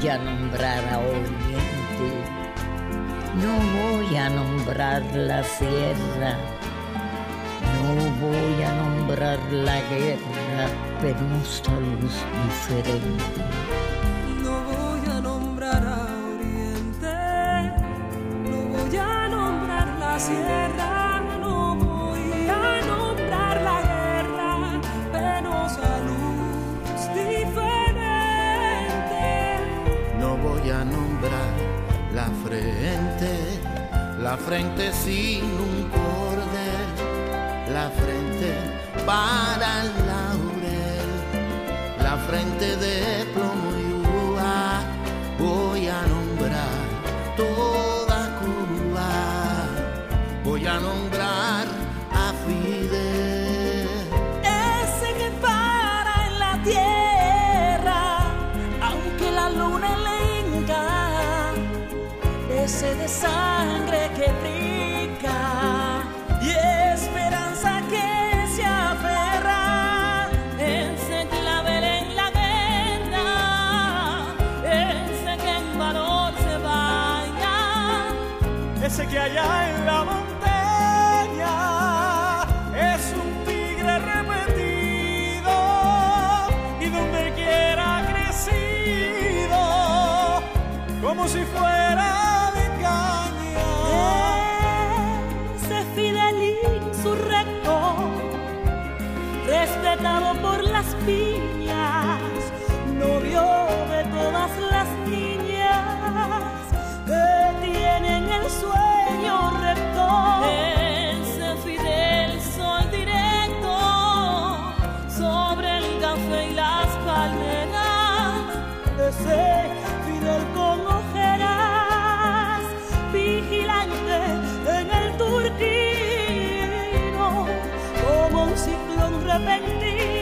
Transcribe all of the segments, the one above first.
voy a nombrar a Oriente, no voy a nombrar la sierra, no voy a nombrar la guerra, pero esta luz diferente. No voy a nombrar a Oriente, no voy a nombrar la sierra, voy a nombrar la frente, la frente sin un cordel, la frente para el laurel, la frente de plomo y uva. Voy a nombrar toda Cuba, voy a nombrar a Fidel. Allá en la montaña es un tigre repetido y donde quiera ha crecido como si fuera de caña. Ese Fidel insurrecto, respetado por las piñas, un ciclón repentino,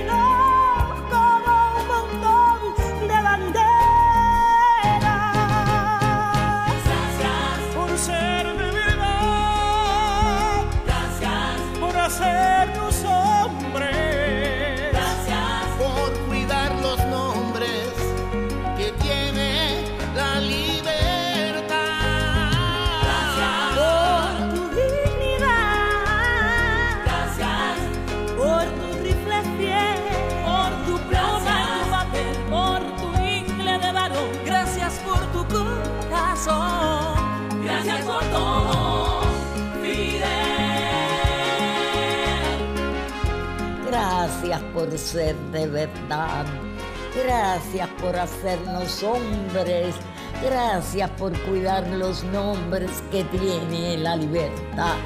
Gracias por tu corazón. Gracias por todo, Fidel. Gracias por ser de verdad. Gracias por hacernos hombres. Gracias por cuidar los nombres que tiene la libertad.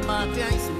Mostrarnos el